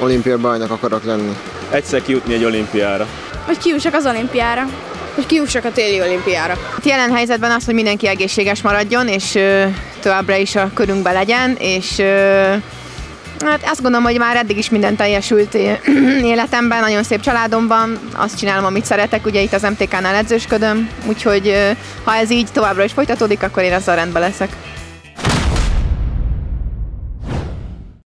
olimpia bajnok akarok lenni. Egyszer kijutni egy olimpiára. Hogy kiussak az olimpiára. Hogy kiussak a téli olimpiára. Jelen helyzetben az, hogy mindenki egészséges maradjon, és ö, továbbra is a körünkben legyen, és ö, Hát azt gondolom, hogy már eddig is minden teljesült életemben, nagyon szép családomban, azt csinálom, amit szeretek, ugye itt az MTK-nál edzősködöm, úgyhogy ha ez így továbbra is folytatódik, akkor én azzal rendben leszek.